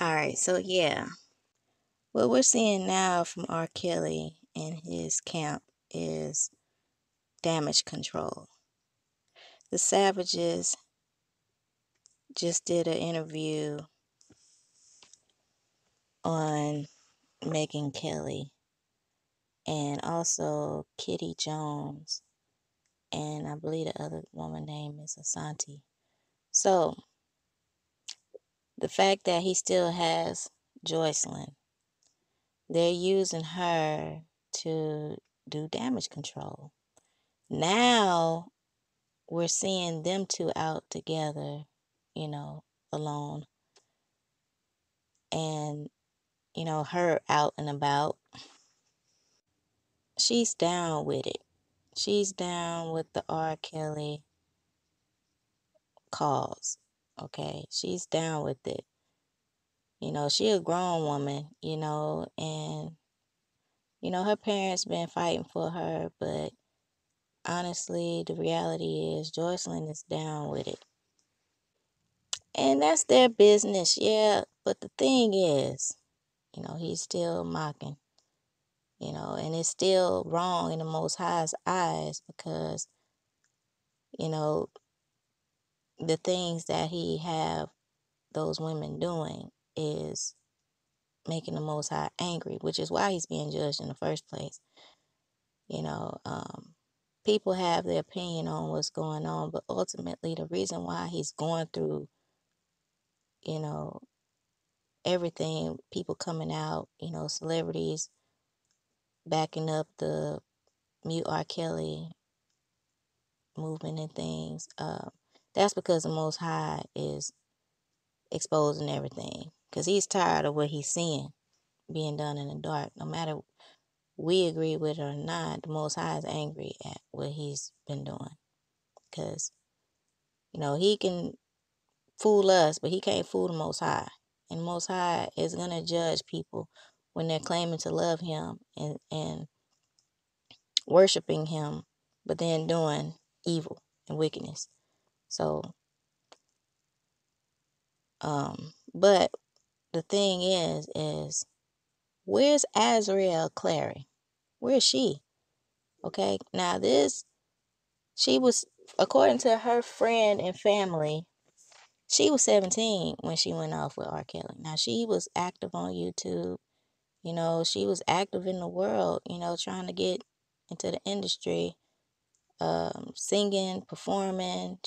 All right, so yeah, what we're seeing now from R. Kelly and his camp is damage control. The Savages just did an interview on Megyn Kelly and also Kitti Jones and I believe the other woman name is Ashanti. So the fact that he still has Joycelyn, they're using her to do damage control. Now we're seeing them two out together, you know, alone. And, you know, her out and about. She's down with it. She's down with the R. Kelly cause. Okay. She's down with it. You know, she a grown woman, you know, and you know, her parents been fighting for her, but honestly, the reality is Joycelyn is down with it. And that's their business, yeah. But the thing is, you know, he's still mocking, you know, and it's still wrong in the Most High's eyes because, you know, the things that he have those women doing is making the Most High angry, which is why he's being judged in the first place. You know, um, people have their opinion on what's going on, but ultimately, the reason why he's going through, you know, everything, people coming out, you know, celebrities backing up the mute R. Kelly movement and things, uh, that's because the Most High is exposing everything because he's tired of what he's seeing being done in the dark. No matter we agree with it or not, the Most High is angry at what he's been doing because, you know, he can fool us, but he can't fool the Most High. And the Most High is going to judge people when they're claiming to love him and, and worshiping him, but then doing evil and wickedness. So, um, but the thing is, is where's Azriel Clary? Where's she? Okay, now this, she was, according to her friend and family, she was 17 when she went off with R. Kelly. Now she was active on YouTube. You know, she was active in the world, you know, trying to get into the industry, um, singing, performing,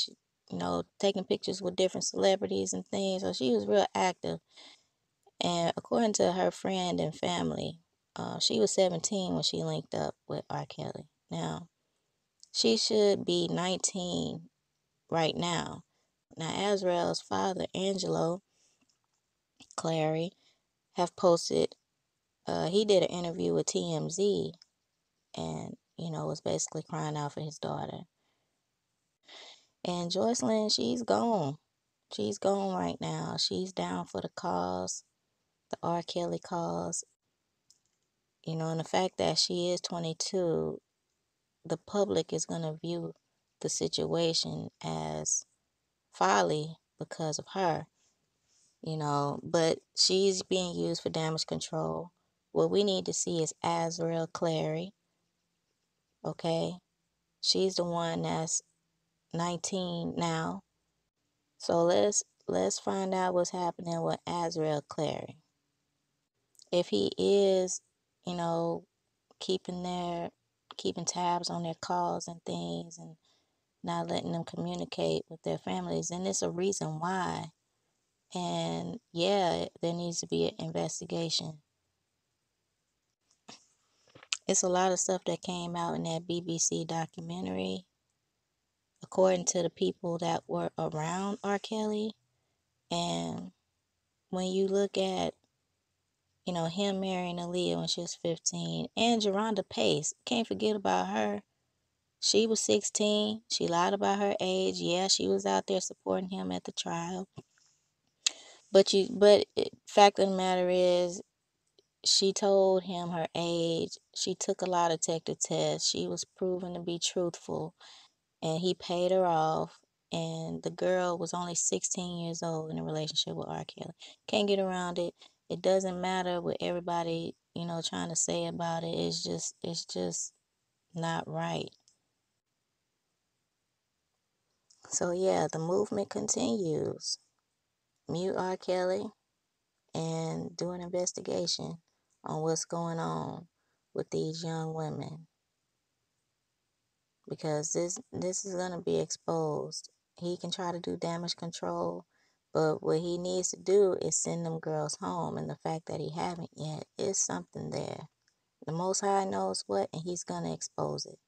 you know, taking pictures with different celebrities and things. So she was real active. And according to her friend and family, uh, she was 17 when she linked up with R. Kelly. Now, she should be 19 right now. Now, Azriel's father, Angelo Clary, have posted, uh, he did an interview with TMZ and, you know, was basically crying out for his daughter. And Joycelyn, she's gone. She's gone right now. She's down for the cause, the R. Kelly cause. You know, and the fact that she is 22, the public is going to view the situation as folly because of her. You know, but she's being used for damage control. What we need to see is Azriel Clary. Okay? She's the one that's 19 now. So let's let's find out what's happening with Azriel Clary. If he is, you know, keeping their keeping tabs on their calls and things and not letting them communicate with their families, and it's a reason why. And yeah, there needs to be an investigation. It's a lot of stuff that came out in that BBC documentary. According to the people that were around R. Kelly, and when you look at, you know, him marrying Aaliyah when she was 15, and Jerhonda Pace, can't forget about her. She was 16. She lied about her age. Yeah, she was out there supporting him at the trial. But you, but fact of the matter is, she told him her age. She took a lot lie detector test. She was proven to be truthful, and he paid her off. and the girl was only 16 years old in a relationship with R. Kelly. Can't get around it. It doesn't matter what everybody, you know, trying to say about it. It's just it's just not right. So yeah, the movement continues. Mute R. Kelly and do an investigation on what's going on with these young women. Because this this is gonna be exposed. He can try to do damage control, but what he needs to do is send them girls home. And the fact that he haven't yet is something there. The Most High knows what, and He's gonna expose it.